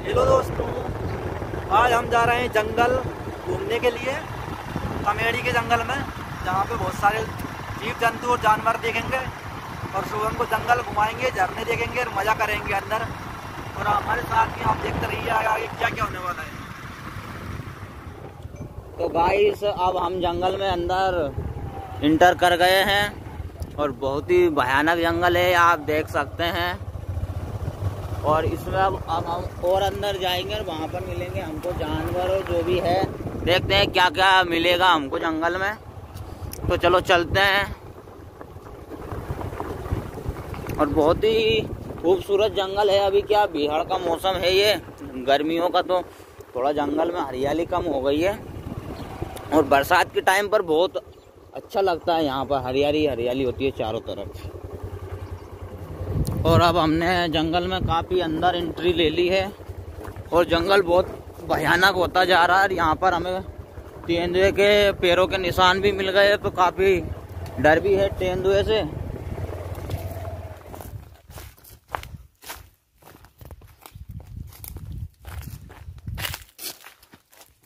Hello दोस्तों, आज हम जा रहे हैं जंगल घूमने के लिए, कमेड़ी के जंगल में, जहाँ पे बहुत सारे जीव जंतु और जानवर देखेंगे, और सुबह को जंगल घुमाएँगे, झरने देखेंगे, और मज़ा करेंगे अंदर। और हमारे साथ ही आप देखते रहिए आगे क्या क्या होने वाला है। तो गाइस अब हम जंगल में अंदर इंटर कर गए हैं, और बहुत ही भयानक जंगल है, आप देख सकते हैं। और इसमें अब अब हम और अंदर जाएँगे और वहाँ पर मिलेंगे हमको जानवर और जो भी है। देखते हैं क्या क्या मिलेगा हमको जंगल में। तो चलो चलते हैं। और बहुत ही खूबसूरत जंगल है अभी क्या, बिहार का मौसम है ये। गर्मियों का तो थोड़ा जंगल में हरियाली कम हो गई है। और बरसात के टाइम पर बहुत अच्छा लगता है यहाँ पर, हरियाली हरियाली होती है चारों तरफ़। और अब हमने जंगल में काफ़ी अंदर एंट्री ले ली है। और जंगल बहुत भयानक होता जा रहा है यहाँ पर हमें तेंदुए के पैरों के निशान भी मिल गए तो काफ़ी डर भी है तेंदुए से।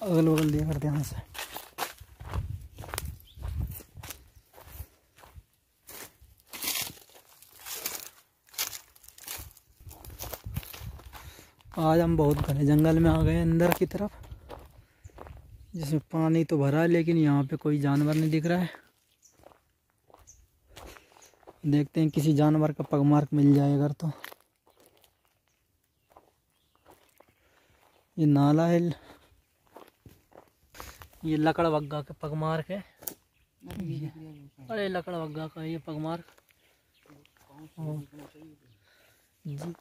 अगल बगल दिया करते हैं से। आज हम बहुत घने जंगल में आ गए अंदर की तरफ़, जिसमें पानी तो भरा है, लेकिन यहाँ पे कोई जानवर नहीं दिख रहा है। देखते हैं किसी जानवर का पगमार्क मिल जाए अगर तो। ये नाला है, ये लकड़ बग्गा का पगमार्क है। अरे लकड़ बग्गा का ये पगमार्क जी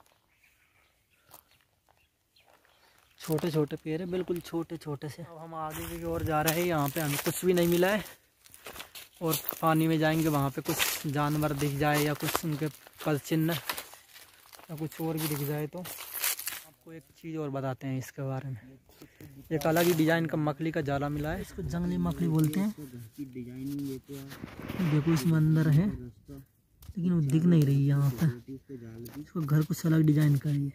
छोटे छोटे पेड़ है, बिल्कुल छोटे छोटे से। अब हम आगे की ओर जा रहे हैं, यहाँ पे हमें कुछ भी नहीं मिला है। और पानी में जाएँगे, वहाँ पे कुछ जानवर दिख जाए या कुछ उनके पल चिन्ह या कुछ और भी दिख जाए तो आपको एक चीज़ और बताते हैं इसके बारे में। एक अलग ही डिज़ाइन का मकली का जाला मिला है, इसको जंगली मकली बोलते हैं। देखो, इसमें अंदर है, लेकिन वो दिख नहीं रही यहाँ पर। इसको घर कुछ अलग डिज़ाइन का है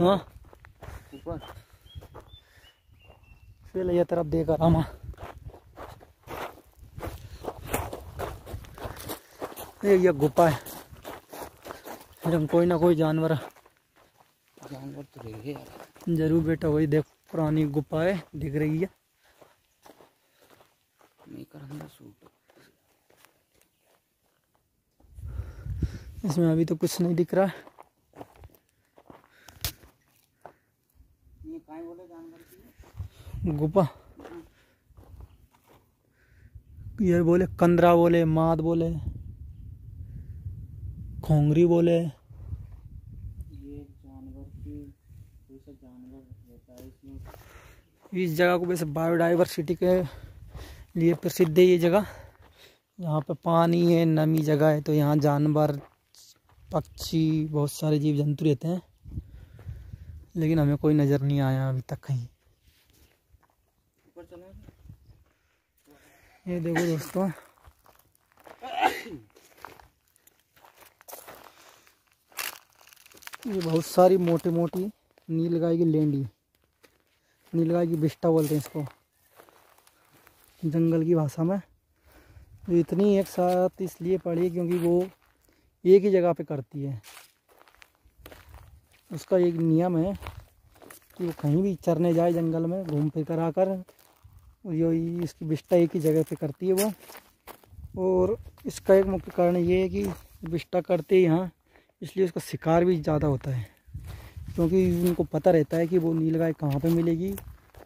हाँ। ऊपर। फिर ये तरफ़ देख रहा मैं। ये ये गुफा है। हम कोई ना कोई जानवर जानवर तो रही है ज़रूर बेटा वही देख पुरानी गुफा है दिख रही है। नहीं कर सूट। इसमें अभी तो कुछ नहीं दिख रहा है। ये बोले गुफा। ये बोले कंदरा बोले माद बोले खोंगरी बोले। इस जगह को वैसे बायोडाइवर्सिटी के लिए प्रसिद्ध है ये जगह। यहाँ पे पानी है नमी जगह है तो यहाँ जानवर पक्षी, बहुत सारे जीव जंतु रहते हैं। लेकिन हमें कोई नज़र नहीं आया अभी तक कहीं। ये देखो दोस्तों। ये बहुत सारी मोटी मोटी नील गाय की लेंडी। नीलगाय की बिस्टा बोलते हैं इसको। जंगल की भाषा में। इतनी एक साथ इसलिए पड़ी क्योंकि वो एक ही जगह पे करती है। उसका एक नियम है कि वो कहीं भी चरने जाए जंगल में, घूम फिर कर आकर यो इसकी विष्टा एक ही जगह पे करती है वो। और इसका एक मुख्य कारण ये है कि विष्टा करते ही यहाँ इसलिए उसका शिकार भी ज़्यादा होता है। क्योंकि उनको पता रहता है कि वो नीलगाय कहाँ पे मिलेगी,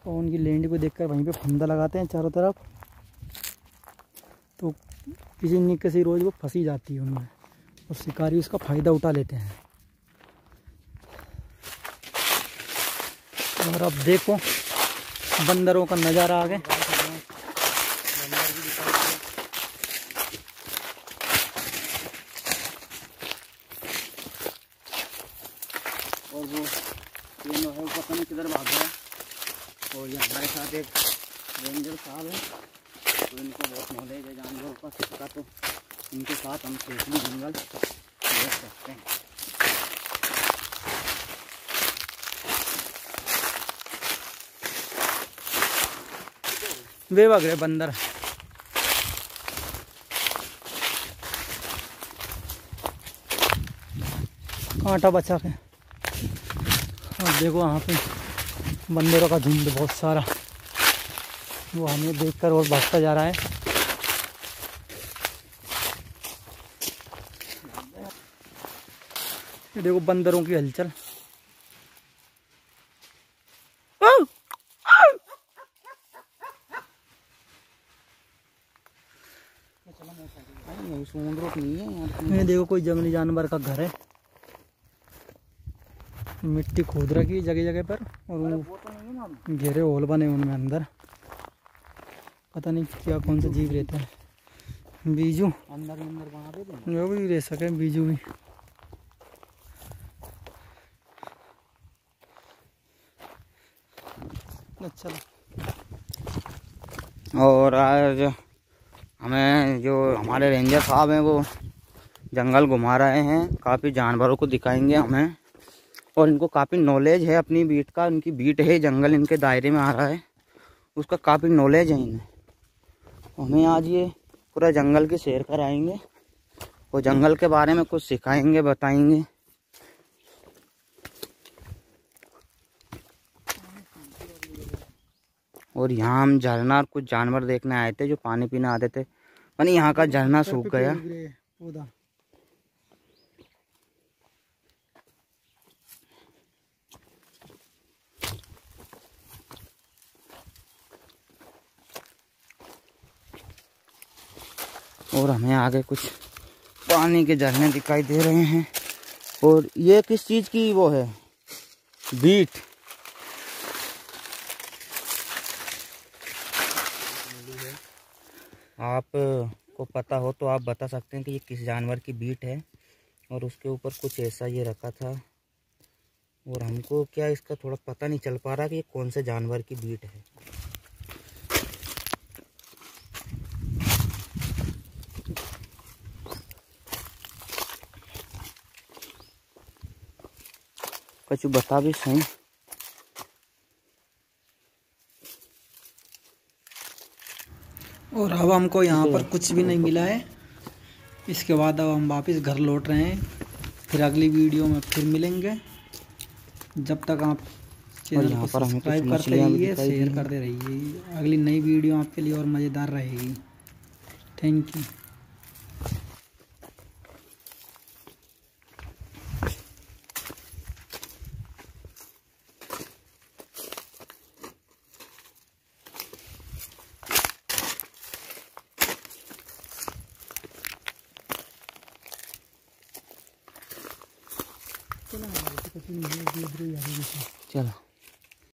और उनकी लैंड को देखकर वहीं पे फंदा लगाते हैं चारों तरफ़। तो किसी न किसी रोज़ वो फंसी जाती है उनमें। और शिकारी उसका फ़ायदा उठा लेते हैं। और अब देखो, बंदरों का नज़ारा आगे। और वो है पता किधर भाग गया। और ये हमारे साथ एक रेंजर साहब है तो इनको बहुत नॉलेज है जानवरों का किसका तो। इनके साथ हम सेफली जंगल देख सकते हैं। वे भाग रहे बंदर। कांटा बचा के। और देखो वहाँ पे बंदरों का झुंड बहुत सारा। वो हमें देखकर और भागता जा रहा है। ये देखो बंदरों की हलचल। समुद्र नहीं है यहाँ ये देखो कोई जंगली जानवर का घर है। मिट्टी खोद रखी है जगह जगह पर और वो वो तो नहीं है ना घेरे होल बने उनमें अंदर। पता नहीं क्या कौन सा जीव रहता है। बीजू। अंदर अंदर बना दे दें जो भी रह सके बीजू भी। अच्छा और आज हमें जो हमारे रेंजर साहब हैं वो जंगल घुमा रहे हैं। काफ़ी जानवरों को दिखाएँगे हमें। और इनको काफ़ी नॉलेज है अपनी बीट का। इनकी बीट है, जंगल इनके दायरे में आ रहा है। उसका काफ़ी नॉलेज है इन्हें हमें आज ये पूरा जंगल की सैर कराएँगे। और जंगल के बारे में कुछ सिखाएँगे, बताएँगे। और यहाँ हम झरना और कुछ जानवर देखने आए थे जो पानी पीने आते थे। पर यहाँ का झरना सूख गया। पौधा। और हमें आगे कुछ पानी के झरने दिखाई दे रहे हैं। और ये किस चीज़ की वो है? बीट आप को पता हो तो आप बता सकते हैं कि ये किस जानवर की बीट है और उसके ऊपर कुछ ऐसा ये रखा था और हमको क्या इसका थोड़ा पता नहीं चल पा रहा कि ये कौन से जानवर की बीट है। कछु बता भी सही। और अब हमको यहाँ पर कुछ भी नहीं मिला है। इसके बाद अब हम वापस घर लौट रहे हैं। फिर अगली वीडियो में फिर मिलेंगे। जब तक आप चैनल को सब्सक्राइब करते रहिए शेयर करते रहिए। अगली नई वीडियो आपके लिए और मज़ेदार रहेगी। थैंक यू चलो।